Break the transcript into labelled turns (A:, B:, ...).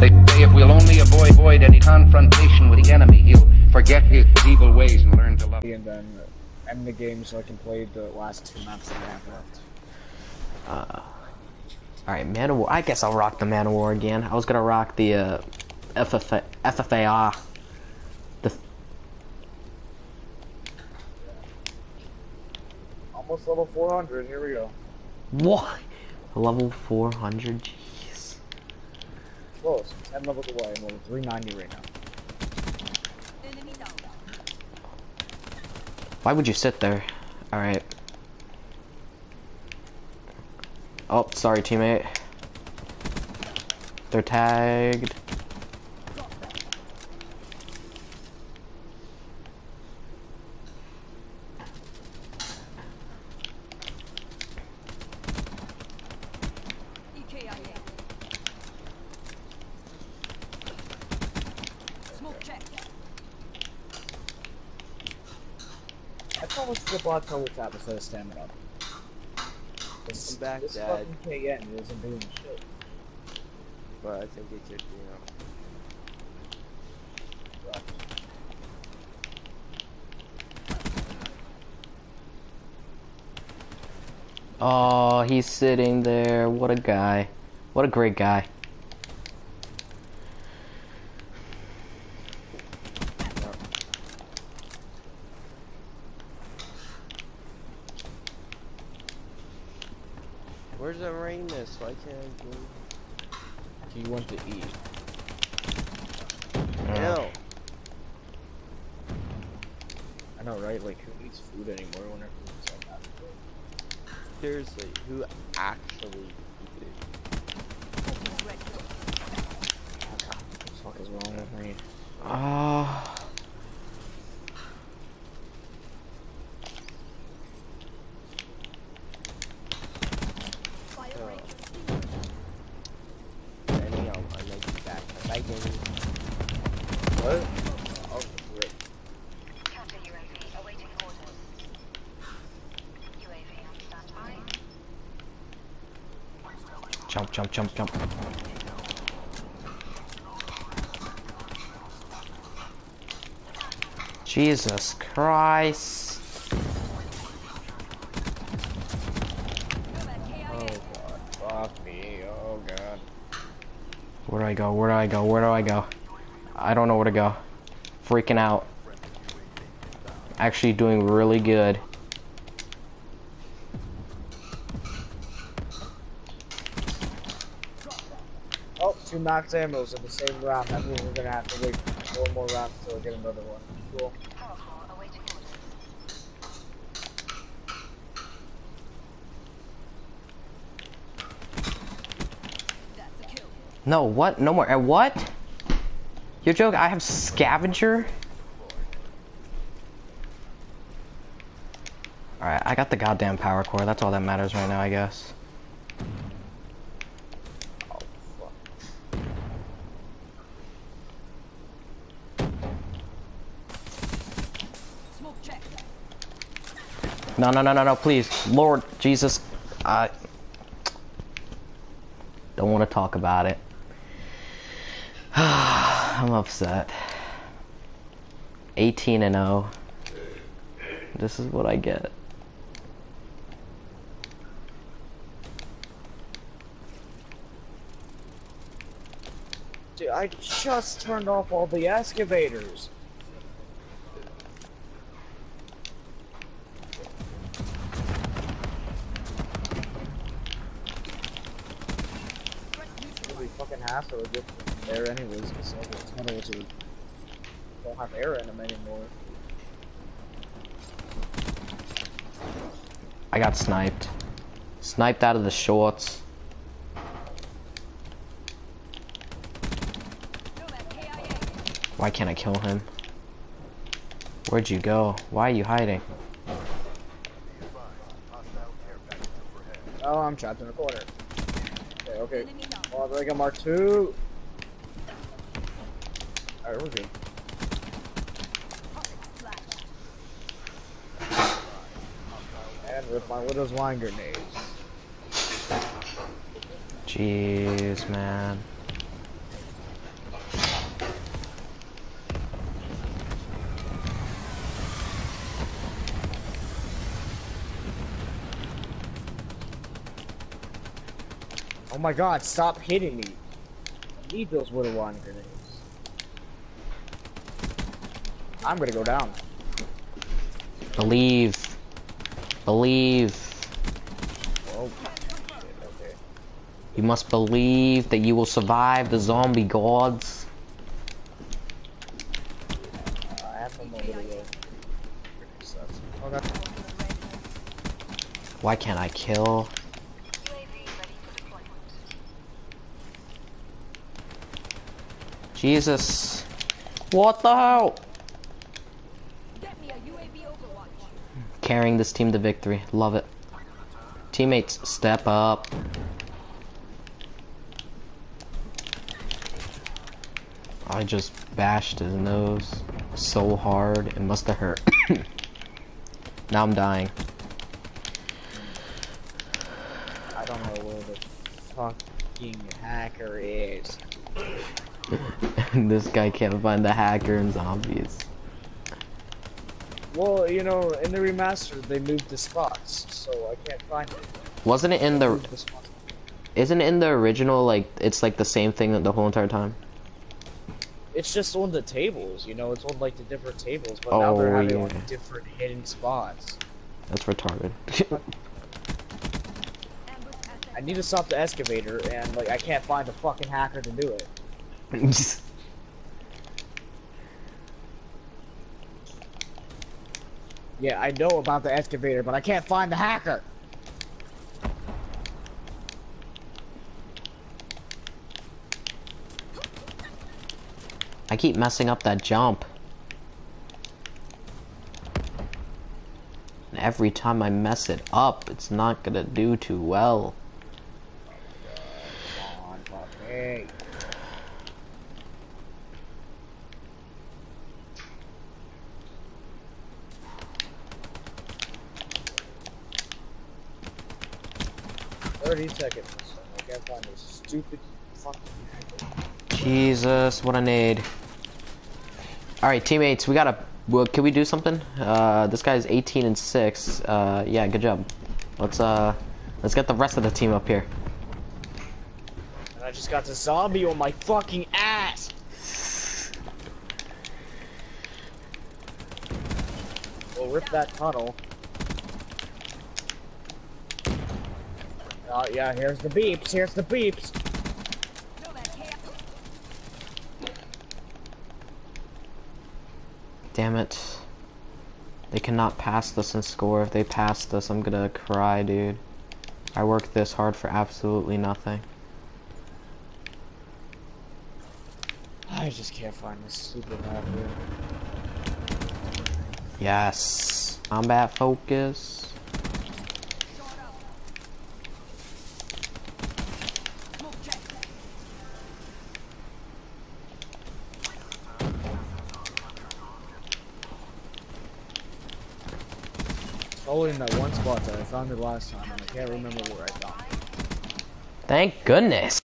A: They say if we'll only avoid, avoid any confrontation with the enemy, he'll forget his evil ways and learn to love.
B: and then end the game so I can play the last two maps that I have left.
C: Uh, Alright, Man of War. I guess I'll rock the Man of War again. I was gonna rock the uh, FFA, FFAR. The
B: Almost level 400, here we go.
C: what? Level 400. Jeez.
B: Close, 10 levels away, I'm level 390 right now.
C: Why would you sit there? Alright. Oh, sorry, teammate. They're tagged.
B: I thought was the blood color tab instead of stamina. This,
D: I'm back,
B: this
D: Dad.
B: fucking KN isn't doing shit.
D: But I think it kicked me out.
C: Oh, he's sitting there. What a guy. What a great guy.
D: Where's the Ramus? Why can't I go?
B: you want to eat.
D: No.
B: I know, right? Like, who eats food anymore when everyone's like that?
D: Seriously, who actually did?
B: What the fuck is wrong with me?
C: Ah.
D: Any um, I like you back. Bye, Danny.
B: What? Oh, rip.
E: Counter UAV awaiting orders. UAV on standby.
C: Jump, jump, jump, jump. Jesus Christ.
B: Oh god, fuck me, oh god.
C: Where do I go? Where do I go? Where do I go? I don't know where to go. Freaking out. Actually doing really good.
B: Oh, two max ammos in the same round. That means we're gonna have to wait four more rounds until we get another one. Cool.
C: No, what? No more. Uh, what? You joke? I have scavenger? Alright, I got the goddamn power core. That's all that matters right now, I guess. No, no, no, no, no, please. Lord Jesus. I don't want to talk about it. I'm upset. 18 and 0. This is what I get.
B: Dude, I just turned off all the excavators. Have to get air anyways, because all the tunnels are, don't have air in them anymore.
C: I got sniped. Sniped out of the shorts. Why can't I kill him? Where'd you go? Why are you hiding?
B: Oh, I'm trapped in a corner. Okay, okay. Oh, I got Mark two. Alright, we're good. And with my Widow's Wine grenades.
C: Jeez, man.
B: Oh my god, stop hitting me. I need those little wine grenades. I'm gonna go down.
C: Believe. Believe.
B: Oh, okay.
C: You must believe that you will survive the zombie gods.
B: I have one more little way. Okay.
C: Why can't I kill? Jesus. What the hell? Carrying this team to victory. Love it. Teammates, step up. I just bashed his nose so hard. It must have hurt. now I'm dying.
B: I don't know where the fucking hacker is.
C: this guy can't find the hacker in zombies.
B: Well, you know, in the remaster, they moved the spots, so I can't find it.
C: Wasn't it in the
B: the
C: isn't it in the original like it's like the same thing the whole entire time?
B: It's just on the tables, you know, it's on like the different tables, but now they're
C: Oh,
B: having
C: yeah.
B: like different hidden spots.
C: That's retarded.
B: I need to stop the excavator, and like I can't find the fucking hacker to do it. Yeah, I know about the excavator, but I can't find the hacker.
C: I keep messing up that jump. And every time I mess it up, it's not gonna do too well.
B: 30 seconds. I can't find this stupid fucking
C: Jesus, what I need. Alright, teammates, we gotta... Well, can we do something? Uh, this guy's 18 and 6. Uh, yeah, good job. Let's, uh... Let's get the rest of the team up here.
B: And I just got the zombie on my fucking ass! We'll rip that tunnel. Oh yeah, here's the beeps. Here's the beeps.
C: Damn it. They cannot pass this and score. If they pass this, I'm gonna cry, dude. I worked this hard for absolutely nothing.
B: I just can't find this super stupid hacker.
C: Yes. Combat focus.
B: Oh, in that one spot that I found it last time, and I can't remember where I found it.
C: Thank goodness.